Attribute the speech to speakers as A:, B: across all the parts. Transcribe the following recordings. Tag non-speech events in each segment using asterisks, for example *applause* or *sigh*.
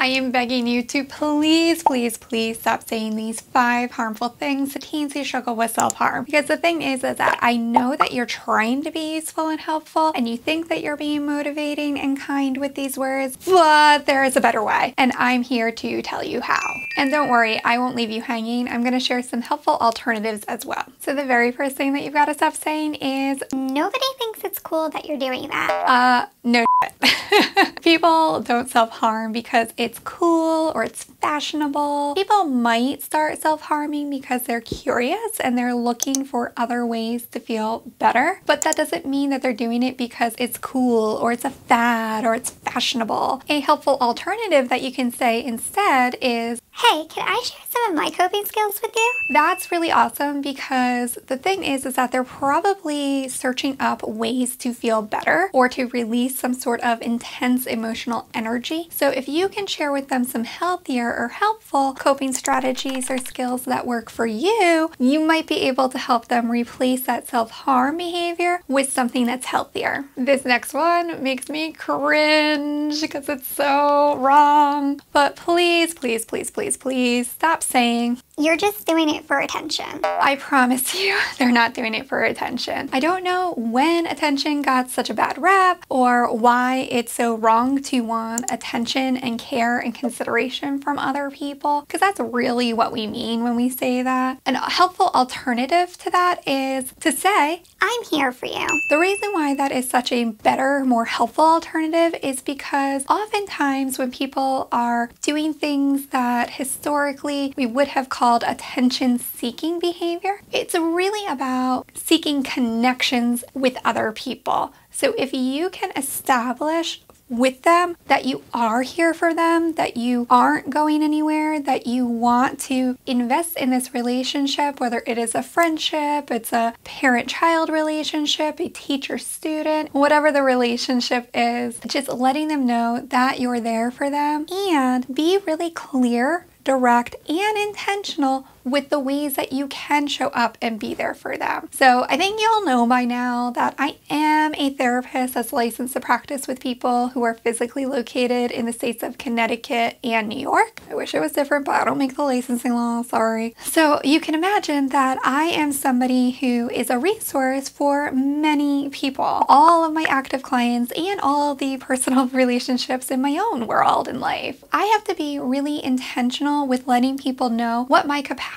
A: I am begging you to please, please, please stop saying these five harmful things to teens who struggle with self-harm. Because the thing is, is that I know that you're trying to be useful and helpful and you think that you're being motivating and kind with these words, but there is a better way. And I'm here to tell you how. And don't worry, I won't leave you hanging. I'm going to share some helpful alternatives as well. So the very first thing that you've got to stop saying is,
B: Nobody thinks it's cool that you're doing that.
A: uh, no *laughs* People don't self-harm because it's cool or it's fashionable. People might start self-harming because they're curious and they're looking for other ways to feel better, but that doesn't mean that they're doing it because it's cool or it's a fad or it's fashionable. A helpful alternative that you can say instead is,
B: Hey, can I share some of my coping skills with you?
A: That's really awesome because the thing is is that they're probably searching up ways to feel better or to release some sort of intense emotional energy. So if you can share with them some healthier or helpful coping strategies or skills that work for you, you might be able to help them replace that self-harm behavior with something that's healthier. This next one makes me cringe because it's so wrong. But please, please, please, please, please stop saying
B: You're just doing it for attention.
A: I promise you, *laughs* they're not doing it for attention. I don't know when attention got such a bad rap or why it's so wrong to want attention and care and consideration from other people, because that's really what we mean when we say that. An helpful alternative to that is to say,
B: I'm here for you.
A: the reason why that is such a better, more helpful alternative is because oftentimes when people are doing things that historically we would have called attention seeking behavior, it's really about seeking connections with other people. So if you can establish with them, that you are here for them, that you aren't going anywhere, that you want to invest in this relationship, whether it is a friendship, it's a parent child relationship, a teacher student, whatever the relationship is, just letting them know that you're there for them and be really clear direct and intentional with the ways that you can show up and be there for them. So I think you all know by now that I am a therapist that's licensed to practice with people who are physically located in the states of Connecticut and New York. I wish it was different, but I don't make the licensing law, sorry. So you can imagine that I am somebody who is a resource for many people, all of my active clients and all the personal *laughs* relationships in my own world and life. I have to be really intentional with letting people know what my capacity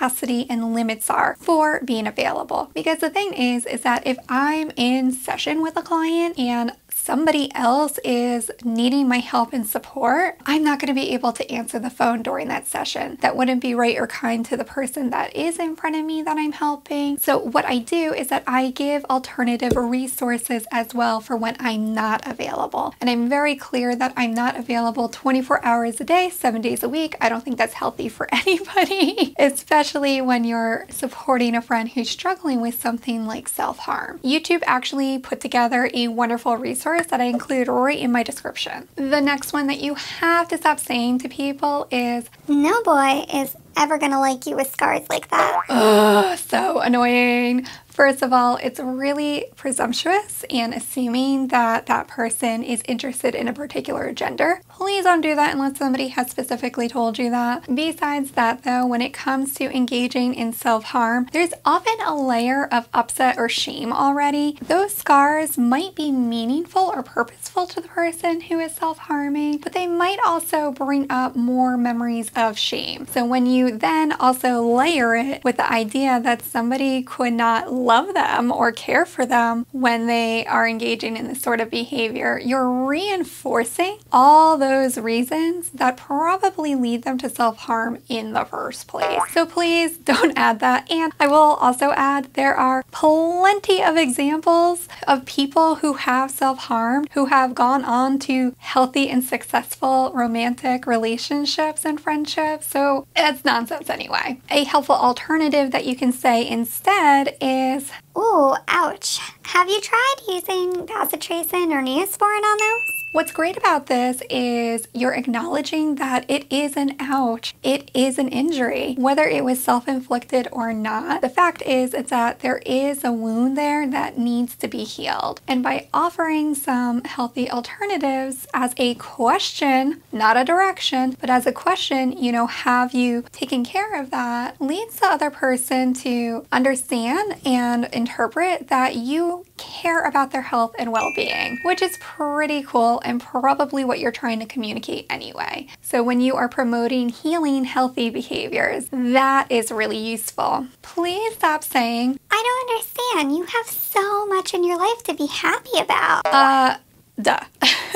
A: and limits are for being available. Because the thing is, is that if I'm in session with a client and somebody else is needing my help and support, I'm not going to be able to answer the phone during that session. That wouldn't be right or kind to the person that is in front of me that I'm helping. So what I do is that I give alternative resources as well for when I'm not available. And I'm very clear that I'm not available 24 hours a day, seven days a week. I don't think that's healthy for *laughs* anybody, especially when you're supporting a friend who's struggling with something like self-harm. YouTube actually put together a wonderful resource that I include right in my description. The next one that you have to stop saying to people is,
B: No boy is ever gonna like you with scars like that.
A: ugh, so annoying. First of all, it's really presumptuous and assuming that that person is interested in a particular gender. Please don't do that unless somebody has specifically told you that. Besides that, though, when it comes to engaging in self harm, there's often a layer of upset or shame already. Those scars might be meaningful or purposeful to the person who is self harming, but they might also bring up more memories of shame. So when you then also layer it with the idea that somebody could not love them or care for them when they are engaging in this sort of behavior, you're reinforcing all those reasons that probably lead them to self harm in the first place. So please don't add that. And I will also add there are plenty of examples of people who have self harmed who have gone on to healthy and successful romantic relationships and friendships. So it's nonsense anyway. A helpful alternative that you can say instead is
B: Ooh, ouch. Have you tried using bacitracin or neosporin on those?
A: What's great about this is you're acknowledging that it is an ouch. It is an injury, whether it was self-inflicted or not. The fact is, it's that there is a wound there that needs to be healed. And by offering some healthy alternatives as a question, not a direction, but as a question, you know, have you taken care of that leads the other person to understand and interpret that you care about their health and well-being, which is pretty cool and probably what you're trying to communicate anyway. So when you are promoting healing healthy behaviors, that is really useful. Please stop saying,
B: I don't understand. You have so much in your life to be happy about.
A: Uh, duh.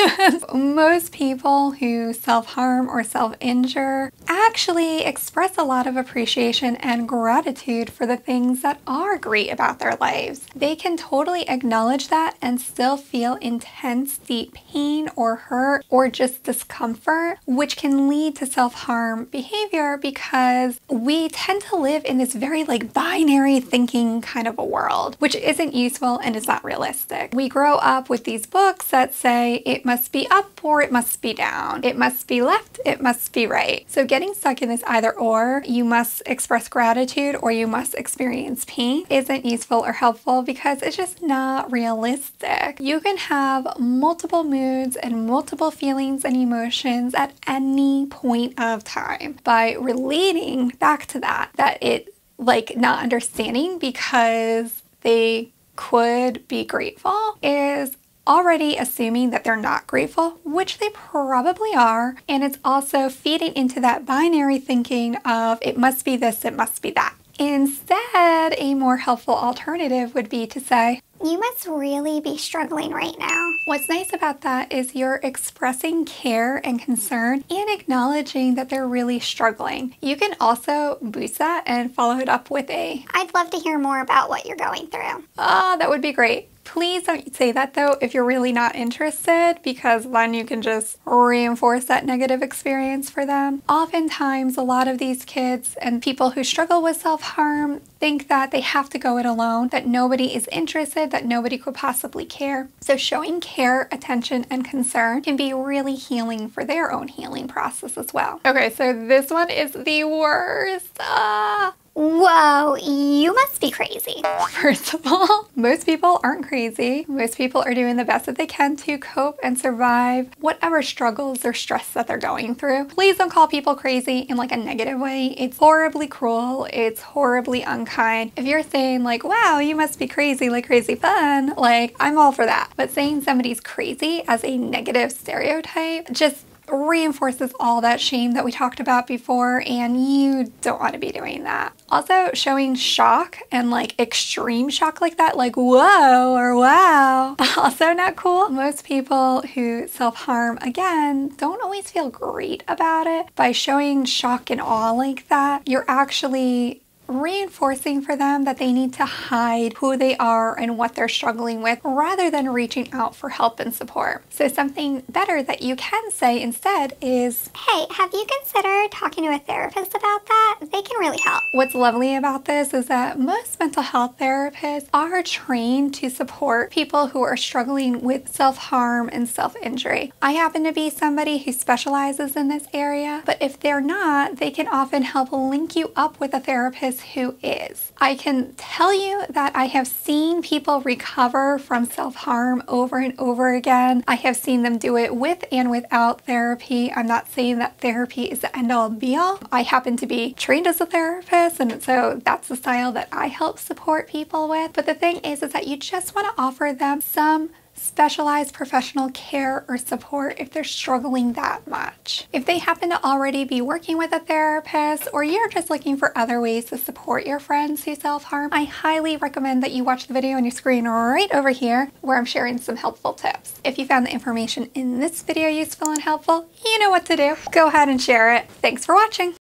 A: *laughs* Most people who self-harm or self-injure actually express a lot of appreciation and gratitude for the things that are great about their lives. They can totally acknowledge that and still feel intense deep pain or hurt or just discomfort, which can lead to self-harm behavior because we tend to live in this very like binary thinking kind of a world, which isn't useful and is not realistic. We grow up with these books that say it must be up or it must be down. It must be left, it must be right. So getting stuck in this either or, you must express gratitude or you must experience pain, isn't useful or helpful because it's just not realistic. You can have multiple moods and multiple feelings and emotions at any point of time. By relating back to that, that it like not understanding because they could be grateful is already assuming that they're not grateful, which they probably are. And it's also feeding into that binary thinking of it must be this, it must be that. Instead, a more helpful alternative would be to say,
B: you must really be struggling right now.
A: What's nice about that is you're expressing care and concern and acknowledging that they're really struggling. You can also boost that and follow it up with a
B: I'd love to hear more about what you're going through.
A: Ah, oh, that would be great. Please don't say that though if you're really not interested because then you can just reinforce that negative experience for them. Oftentimes, a lot of these kids and people who struggle with self-harm think that they have to go it alone, that nobody is interested, that nobody could possibly care. So showing care, attention, and concern can be really healing for their own healing process as well. Okay, so this one is the worst. Ah.
B: Whoa, you must be crazy.
A: First of all, *laughs* most people aren't crazy. Most people are doing the best that they can to cope and survive whatever struggles or stress that they're going through. Please don't call people crazy in like a negative way. It's horribly cruel. It's horribly unkind. If you're saying like, wow, you must be crazy, like crazy fun, like I'm all for that. But saying somebody's crazy as a negative stereotype just reinforces all that shame that we talked about before and you don't want to be doing that. Also showing shock and like extreme shock like that, like whoa or wow, *laughs* also not cool. Most people who self-harm, again, don't always feel great about it. By showing shock and awe like that, you're actually reinforcing for them that they need to hide who they are and what they're struggling with rather than reaching out for help and support. So something better that you can say instead is,
B: hey, have you considered talking to a therapist about that? They can really help.
A: What's lovely about this is that most mental health therapists are trained to support people who are struggling with self-harm and self-injury. I happen to be somebody who specializes in this area, but if they're not, they can often help link you up with a therapist who is. I can tell you that I have seen people recover from self-harm over and over again. I have seen them do it with and without therapy. I'm not saying that therapy is the end all be all. I happen to be trained as a therapist and so that's the style that I help support people with. But the thing is, is that you just want to offer them some specialized professional care or support if they're struggling that much. If they happen to already be working with a therapist or you're just looking for other ways to support your friends who self-harm, I highly recommend that you watch the video on your screen right over here where I'm sharing some helpful tips. If you found the information in this video useful and helpful, you know what to do. Go ahead and share it. Thanks for watching.